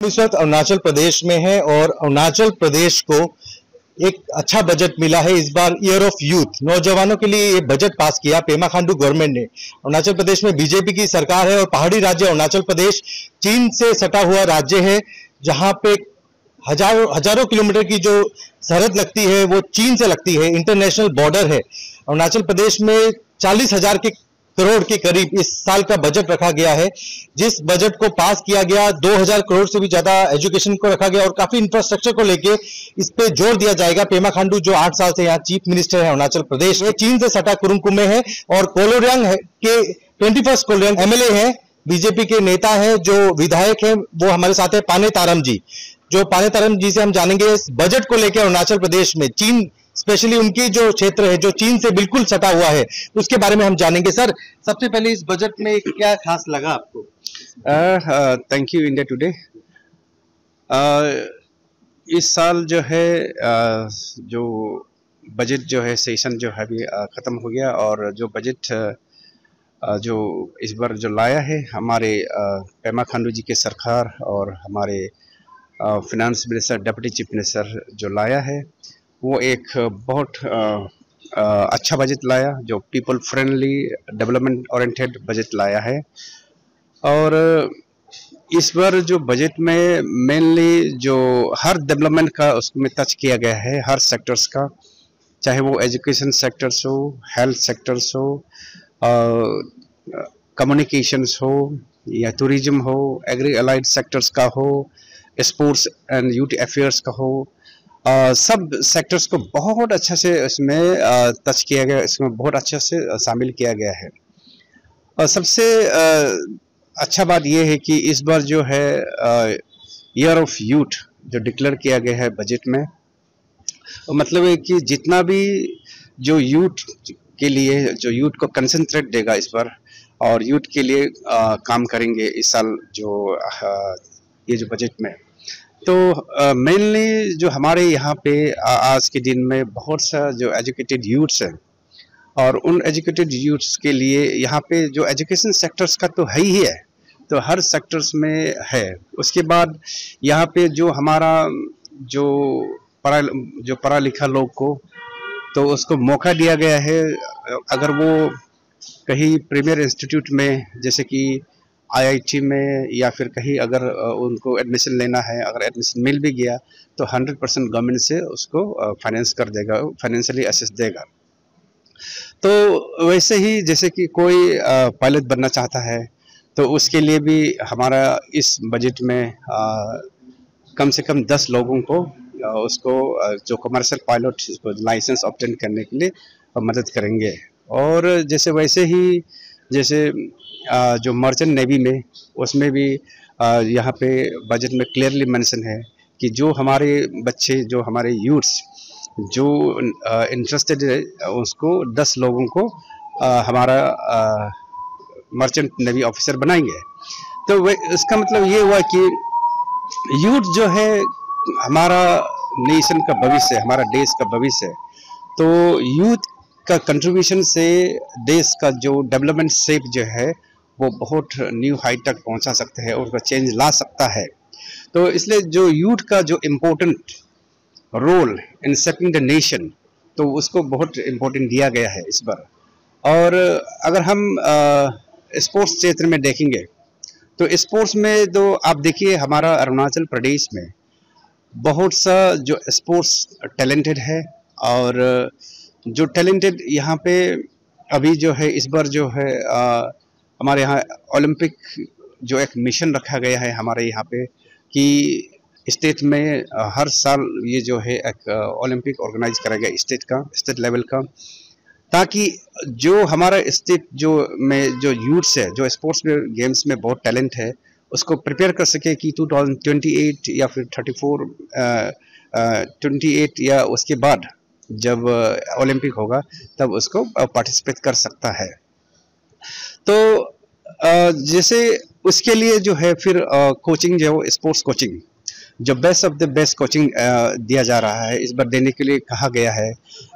वक्त अरुणाचल प्रदेश में है और अरुणाचल प्रदेश को एक अच्छा बजट मिला है इस बार ईयर ऑफ़ यूथ नौजवानों के लिए ये बजट पास किया पेमा खांडू गवर्नमेंट ने। अरुणाचल प्रदेश में बीजेपी की सरकार है और पहाड़ी राज्य अरुणाचल प्रदेश चीन से सटा हुआ राज्य है, जहाँ पे हज़ारों हज़ारों किलोमीटर की जो सरहद लगती है, वो चीन से लगती है इंटरनेशनल बॉर्डर है। अरुणाचल प्रदेश में चालीस हज़ार के करोड़ के करीब इस साल का बजट रखा गया है। जिस बजट को पास किया गया 2000 करोड़ से भी ज़्यादा एजुकेशन को रखा गया और काफ़ी इंफ्रास्ट्रक्चर को लेके इस पे ज़ोर दिया जाएगा। पेमा खांडू जो आठ साल से यहाँ चीफ मिनिस्टर है, अरुणाचल प्रदेश में चीन से सटा कुरुकुमे है और कोलोरियांग के ट्वेंटी फ़र्स्ट कोलोरियांग एमएलए है, बीजेपी के नेता है, जो विधायक है, वो हमारे साथ है पाने तारम जी। जो पाने तारम जी से हम जानेंगे, इस बजट को लेकर अरुणाचल प्रदेश में चीन स्पेशली उनकी जो क्षेत्र है जो चीन से बिल्कुल सटा हुआ है उसके बारे में हम जानेंगे। सर सबसे पहले इस बजट में क्या खास लगा आपको? थैंक यू इंडिया टुडे इस साल जो है uh, जो बजट जो है सेशन जो है अभी ख़त्म हो गया और जो बजट जो इस बार जो लाया है हमारे पेमा खांडू जी के सरकार और हमारे finance minister deputy chief minister जो लाया है वो एक बहुत आ, अच्छा बजट लाया जो people friendly development oriented budget लाया है। और इस बार जो बजट में मेनली जो हर डेवलपमेंट का उसमें टच किया गया है हर सेक्टर्स का चाहे वो एजुकेशन सेक्टर्स हो हेल्थ सेक्टर्स हो कम्युनिकेशंस हो या टूरिज़्म हो एग्री अलाइड सेक्टर्स का हो स्पोर्ट्स एंड यूथ अफेयर्स का हो सब सेक्टर्स को बहुत अच्छे से इसमें टच किया गया इसमें बहुत अच्छे से शामिल किया गया है। और सबसे अच्छा बात यह है कि इस बार जो है ईयर ऑफ़ यूथ जो डिक्लेयर किया गया है बजट में मतलब है कि जितना भी जो यूथ के लिए जो यूथ को कंसंट्रेट देगा इस बार और यूथ के लिए आ, काम करेंगे इस साल जो आ, ये जो बजट में तो मेनली जो हमारे यहाँ पे आज के दिन में बहुत सा जो एजुकेटेड यूथ्स हैं और उन एजुकेटेड यूथ्स के लिए यहाँ पे जो एजुकेशन सेक्टर्स का तो है ही है तो हर सेक्टर्स में है। उसके बाद यहाँ पे जो हमारा, जो पढ़ा जो पढ़ा लिखा लोग को तो उसको मौका दिया गया है। अगर वो कहीं प्रीमियर इंस्टीट्यूट में, जैसे कि आईआईटी में या फिर कहीं अगर उनको एडमिशन लेना है अगर एडमिशन मिल भी गया तो 100 परसेंट गवर्नमेंट से उसको फाइनेंस कर देगा फाइनेंशियली असिस्ट देगा। तो वैसे ही जैसे कि कोई पायलट बनना चाहता है तो उसके लिए भी हमारा इस बजट में आ, कम से कम 10 लोगों को उसको जो कमर्शियल पायलट लाइसेंस ऑप्टेन करने के लिए मदद करेंगे। और जैसे वैसे ही जैसे जो मर्चेंट नेवी में, उसमें भी यहाँ पे बजट में क्लियरली मेंशन है कि जो हमारे बच्चे, जो हमारे यूथ्स जो इंटरेस्टेड है, उसको दस लोगों को हमारा मर्चेंट नेवी ऑफिसर बनाएँगे। तो इसका मतलब ये हुआ कि यूथ जो है, हमारा नेशन का भविष्य हमारा देश का भविष्य है। तो यूथ का कंट्रीब्यूशन से देश का जो डेवलपमेंट शेप जो है वो बहुत न्यू हाइट तक पहुँचा सकते हैं और उसका चेंज ला सकता है। तो इसलिए जो यूथ का जो important role in shaping the nation तो उसको बहुत इम्पोर्टेंट दिया गया है इस बार। और अगर हम स्पोर्ट्स क्षेत्र में देखेंगे तो स्पोर्ट्स में तो आप देखिए हमारा अरुणाचल प्रदेश में बहुत सा जो स्पोर्ट्स टैलेंटेड है और जो टैलेंटेड यहाँ पे अभी जो है इस बार जो है आ, हमारे यहाँ ओलंपिक जो एक मिशन रखा गया है हमारे यहाँ पे कि स्टेट में हर साल ये जो है एक ओलंपिक ऑर्गेनाइज करा गया स्टेट का स्टेट लेवल का, ताकि जो हमारा स्टेट जो में जो यूथ्स है, जो स्पोर्ट्स में गेम्स में बहुत टैलेंट है, उसको प्रिपेयर कर सके कि 2028 या फिर 34 ट्वेंटी या उसके बाद जब ओलंपिक होगा, तब उसको पार्टिसिपेट कर सकता है। तो जैसे उसके लिए जो है फिर कोचिंग जो है वो स्पोर्ट्स कोचिंग जो best of the best coaching दिया जा रहा है, इस बार देने के लिए कहा गया है।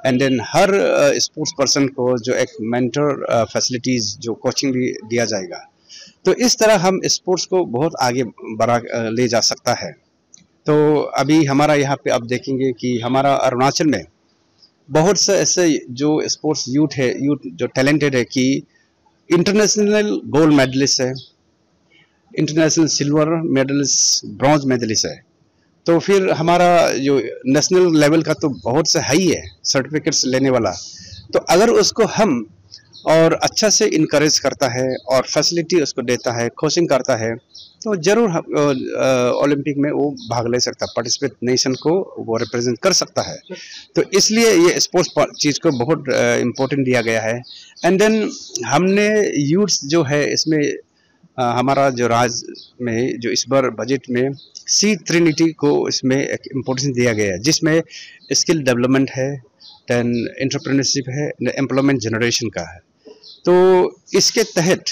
एंड देन हर स्पोर्ट्स पर्सन को जो एक मेंटर फैसिलिटीज़ जो कोचिंग भी दिया जाएगा। तो इस तरह हम स्पोर्ट्स को बहुत आगे बढ़ा ले जा सकता है। तो अभी हमारा यहाँ पे आप देखेंगे कि हमारा अरुणाचल में बहुत से ऐसे जो स्पोर्ट्स यूथ है यूथ जो टैलेंटेड है कि इंटरनेशनल गोल्ड मेडलिस्ट है international silver medallist bronze medallist है। तो फिर हमारा जो नेशनल लेवल का तो बहुत से हाई है सर्टिफिकेट्स लेने वाला। तो अगर उसको हम और अच्छा से इनक्रेज करता है और फैसिलिटी उसको देता है कोचिंग करता है तो ज़रूर ओलंपिक में वो भाग ले सकता है पार्टिसिपेट नेशन को वो रिप्रेजेंट कर सकता है। तो इसलिए ये स्पोर्ट्स चीज़ को बहुत इम्पोर्टेंट दिया गया है। एंड देन हमने यूथ्स जो है इसमें आ, हमारा जो राज्य में जो इस बार बजट में सी ट्रिनिटी को इसमें एक इम्पोर्टेंस दिया गया है जिसमें स्किल डेवलपमेंट है दैन एंटरप्रेन्योरशिप है एम्प्लॉयमेंट जनरेशन का है। तो इसके तहत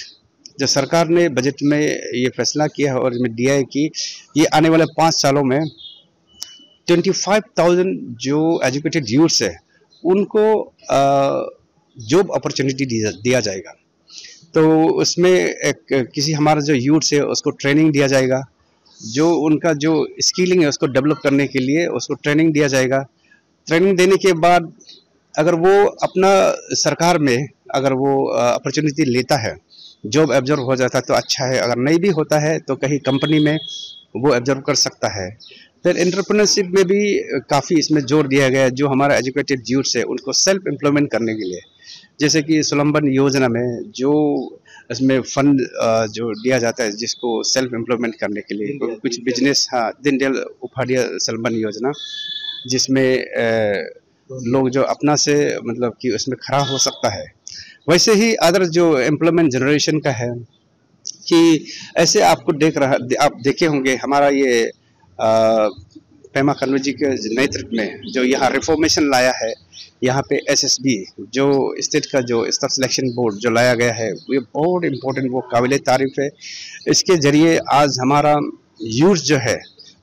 जो सरकार ने बजट में ये फैसला किया है और इसमें दिया है कि ये आने वाले पाँच सालों में 25,000 जो एजुकेटेड यूथ्स है उनको जॉब अपॉर्चुनिटी दिया जाएगा। तो उसमें एक किसी हमारा जो यूथ है उसको ट्रेनिंग दिया जाएगा। जो उनका जो स्किलिंग है उसको डेवलप करने के लिए उसको ट्रेनिंग दिया जाएगा। ट्रेनिंग देने के बाद अगर वो अपना सरकार में अगर वो अपॉर्चुनिटी लेता है जॉब एब्जॉर्व हो जाता है तो अच्छा है। अगर नहीं भी होता है तो कहीं कंपनी में वो एब्जॉर्व कर सकता है। फिर एंटरप्रेन्योरशिप में भी काफ़ी इसमें ज़ोर दिया गया है जो हमारा एजुकेटेड यूथ है उनको सेल्फ एम्प्लॉयमेंट करने के लिए। जैसे कि सुलम्बन योजना में जो इसमें फंड जो दिया जाता है जिसको सेल्फ एम्प्लॉयमेंट करने के लिए कुछ बिज़नेस हाँ दीनदयाल उपाध्याय सुलम्बन योजना जिसमें लोग जो अपना से मतलब कि उसमें खड़ा हो सकता है। वैसे ही अदर जो एम्प्लॉयमेंट जनरेशन का है कि ऐसे आपको देख रहा आप देखे होंगे हमारा ये आ, पेमा कन्वर जी के नेतृत्व में जो यहाँ रिफॉर्मेशन लाया है यहाँ पे एसएसबी जो स्टेट का जो स्टाफ सिलेक्शन बोर्ड जो लाया गया है ये बहुत इम्पोर्टेंट वो काबिल तारीफ़ है। इसके ज़रिए आज हमारा यूथ जो है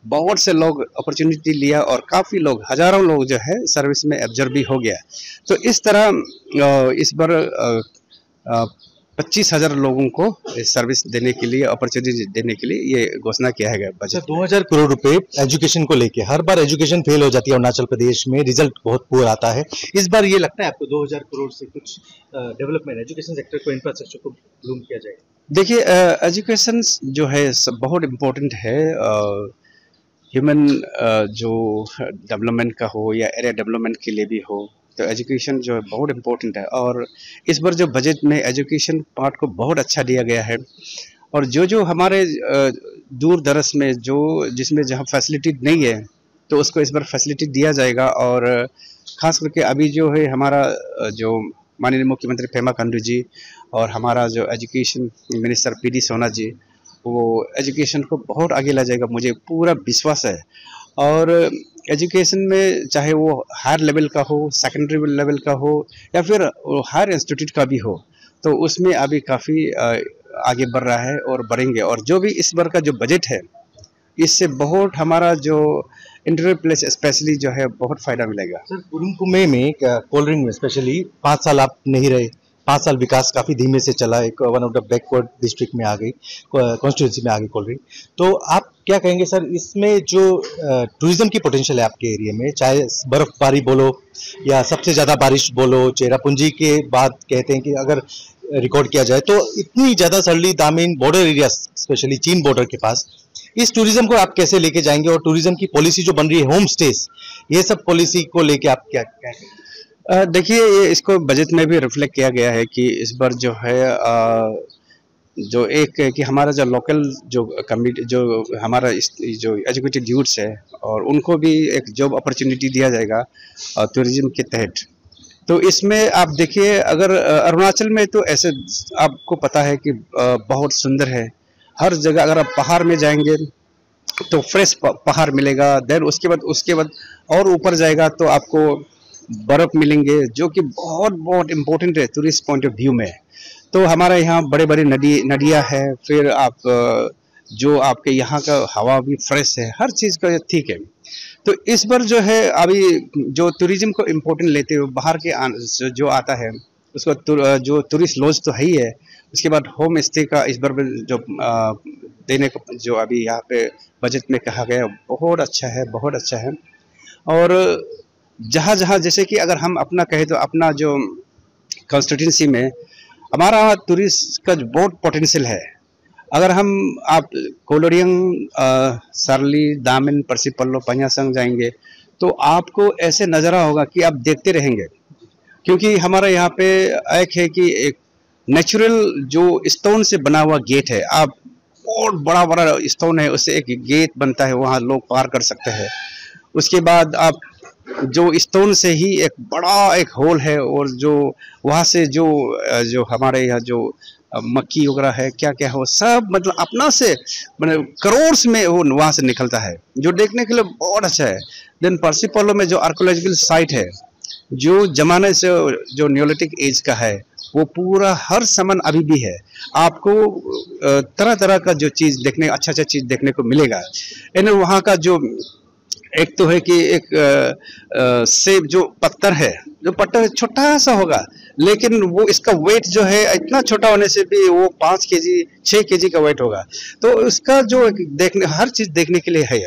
बहुत से लोग अपॉर्चुनिटी लिया और काफ़ी लोग हज़ारों लोग जो है सर्विस में एब्जर्व भी हो गया। तो इस तरह इस बार पच्चीस हज़ार लोगों को सर्विस देने के लिए अपॉर्चुनिटी देने के लिए ये घोषणा किया है बजट दो हज़ार करोड़ रुपए एजुकेशन को लेके हर बार एजुकेशन फेल हो जाती है अरुणाचल प्रदेश में रिज़ल्ट बहुत पुअर आता है। इस बार ये लगता है आपको 2000 करोड़ से कुछ डेवलपमेंट एजुकेशन सेक्टर को इंफ्रास्ट्रक्चर को ब्लूम किया जाएगा? देखिए एजुकेशन जो है बहुत इम्पोर्टेंट है ह्यूमन जो डेवलपमेंट का हो या एरिया डेवलपमेंट के लिए भी हो तो एजुकेशन जो है बहुत इम्पोर्टेंट है। और इस बार जो बजट में एजुकेशन पार्ट को बहुत अच्छा दिया गया है। और जो जो हमारे दूर दरस में जो, जिसमें जहाँ फैसिलिटी नहीं है तो उसको इस बार फैसिलिटी दिया जाएगा। और ख़ास करके अभी जो है हमारा जो माननीय मुख्यमंत्री पेमा खंडू जी और हमारा जो एजुकेशन मिनिस्टर पी डी सोना जी वो एजुकेशन को बहुत आगे ला जाएगा, मुझे पूरा विश्वास है। और एजुकेशन में चाहे वो हायर लेवल का हो सेकेंडरी लेवल का हो, या फिर हायर इंस्टीट्यूट का भी हो तो उसमें अभी काफ़ी आगे बढ़ रहा है और बढ़ेंगे। और जो भी इस बार का जो बजट है, इससे बहुत हमारा जो इंटरव्यू प्लेस स्पेशली जो है, बहुत फ़ायदा मिलेगा। सर, कुरुंकुमे में कोल्ड ड्रिंक में स्पेशली पाँच साल आप नहीं रहे पाँच साल विकास काफ़ी धीमे से चला, एक one of the backward district में आ गई कॉन्स्टिट्यूंसी में आ गई कोल्ड तो आप क्या कहेंगे सर, इसमें जो टूरिज़्म की पोटेंशियल है आपके एरिया में, चाहे बर्फबारी बोलो या सबसे ज़्यादा बारिश बोलो चेरापूंजी के बाद कहते हैं कि अगर रिकॉर्ड किया जाए तो इतनी ज़्यादा सर्ली दामिन बॉर्डर एरिया स्पेशली चीन बॉर्डर के पास, इस टूरिज़्म को आप कैसे लेके जाएँगे और टूरिज़्म की पॉलिसी जो बन रही है होम स्टेज ये सब पॉलिसी को लेके आप क्या कहेंगे? देखिए ये इसको बजट में भी रिफ्लेक्ट किया गया है कि इस बार जो है आ, जो एक कि हमारा जो लोकल जो कम्युनिटी जो हमारा जो एजुकेटेड यूथ्स है और उनको भी एक जॉब अपॉर्चुनिटी दिया जाएगा टूरिज़्म के तहत। तो इसमें आप देखिए अगर अरुणाचल में तो ऐसे आपको पता है कि बहुत सुंदर है। हर जगह अगर आप पहाड़ में जाएँगे तो फ्रेश पहाड़ मिलेगा देन उसके बाद उसके बाद और ऊपर जाएगा तो आपको बर्फ़ मिलेंगे जो कि बहुत बहुत इम्पोर्टेंट है टूरिस्ट पॉइंट ऑफ़ व्यू में। तो हमारे यहाँ बड़े बड़े नदी नदियाँ है फिर आप जो आपके यहाँ का हवा भी फ्रेश है हर चीज़ का ठीक है। तो इस बार जो है अभी जो टूरिज़्म को इम्पोर्टेंट लेते हुए बाहर के जो आता है उसका तुर, जो टूरिस्ट लॉज तो है ही है उसके बाद होम स्टे का इस बार जो आ, देने को जो अभी यहाँ पे बजट में कहा गया बहुत अच्छा है बहुत अच्छा है। और जहाँ जहाँ जैसे कि अगर हम अपना कहें तो अपना जो कॉन्स्टिट्यूंसी में, हमारा टूरिस्ट का बहुत पोटेंशियल है। अगर हम आप कोलोरियंग सरली, दामिन, परसीपल्लो, पन्यासंग जाएँगे तो आपको ऐसे नज़ारा होगा कि आप देखते रहेंगे। क्योंकि हमारा यहाँ पे एक है कि एक नेचुरल जो स्टोन से बना हुआ गेट है, आप बहुत बड़ा बड़ा स्टोन है, उससे एक गेट बनता है, वहाँ लोग पार कर सकते हैं। उसके बाद आप जो स्टोन से ही एक बड़ा एक होल है और जो वहाँ से जो जो हमारे यहाँ जो मक्की वगैरह है क्या क्या है, वो सब मतलब अपना से मतलब करोड़ में वो वहाँ से निकलता है, जो देखने के लिए बहुत अच्छा है। देन परसीपोलो में जो आर्कोलॉजिकल साइट है, जो जमाने से जो न्योलिटिक एज का है, वो पूरा हर सामान अभी भी है। आपको तरह तरह का जो चीज़ देखने अच्छा अच्छा चीज़ देखने को मिलेगा। एंड वहाँ का जो एक तो है कि एक सेब जो पत्थर है, जो पत्थर छोटा सा होगा, लेकिन वो इसका वेट जो है, इतना छोटा होने से भी वो पाँच के जी छः के जी का वेट होगा। तो उसका जो देखने, हर चीज़ देखने के लिए है